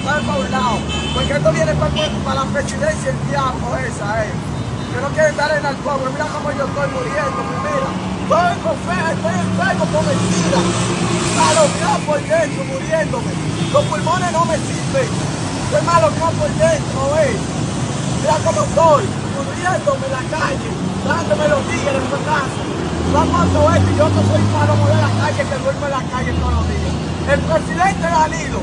pasar para un lado. Porque esto viene para, para la presidencia el diablo esa, eh. Que no quieren dar en al pueblo. Mira cómo yo estoy muriendo, mira. Fe, estoy enfermo con mentira. Malogrado por dentro, muriéndome. Los pulmones no me sirven. Estoy malogrado por dentro, eh. Mira cómo estoy, muriéndome en la calle, dándome los tigres en mi casa. Vamos a esto yo no soy malo de la calle que duermo en la calle todos los días. El presidente Danilo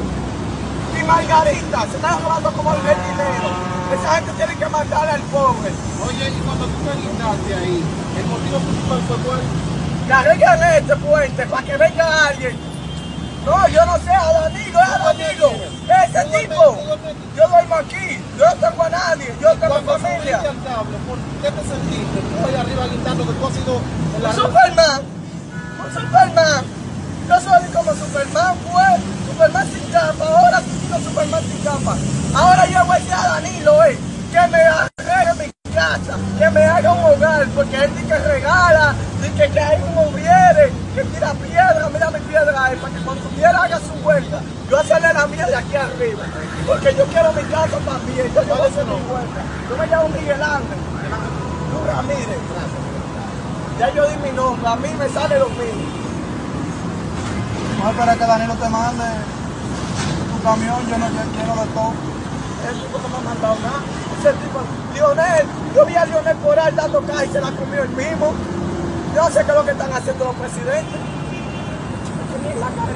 y Margarita se están hablando como el dinero. Esa gente tiene que mandarle al pobre. Oye, y cuando tú te guindaste ahí, el motivo principal fue cuál? Que arreglen este puente para que venga alguien. No, yo no sé, a Danilo, es a Danilo. Ese tipo. Yo duermo aquí. Yo no tengo a nadie. Yo tengo Cuando familia. subiste al cable, ¿por qué te sentiste? Tú ahí arriba guindando que tú has sido Superman. Un Superman. Yo soy como Superman fue. Superman sin capa. Ahora sí sigo Superman sin capa. Ahora yo voy a decir a Danilo, eh, que me arregle mi casa, que me haga un hogar, porque él dice que regala, dice que hay un obriere, que tira piedra, mira mi piedra ahí, para que cuando tuviera haga su vuelta, yo hacerle la mía de aquí arriba, porque yo quiero mi casa también, yo quiero hacer mi vuelta. Yo me llamo Miguel Ángel, tú Ramírez, ya yo di mi nombre, a mí me sale lo mismo. No esperes que Danilo te mande tu camión lleno, lleno de todo. Tipo que me ha mandado nada. Ese tipo, Lionel, yo vi a Lionel por ahí dando caja y se la comió el mismo. Yo sé qué es lo que están haciendo los presidentes. La cara.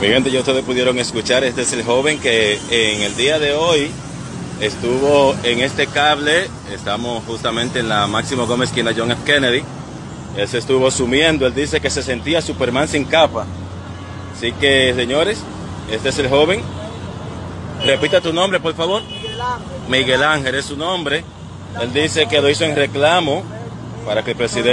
Mi gente, ya ustedes pudieron escuchar, este es el joven que en el día de hoy estuvo en este cable, estamos justamente en la Máximo Gómez, esquina John F. Kennedy, él se estuvo sumiendo, él dice que se sentía Superman sin capa. Así que, señores, este es el joven. Repita tu nombre, por favor. Miguel Ángel. Miguel Ángel es su nombre. Él dice que lo hizo en reclamo para que el presidente...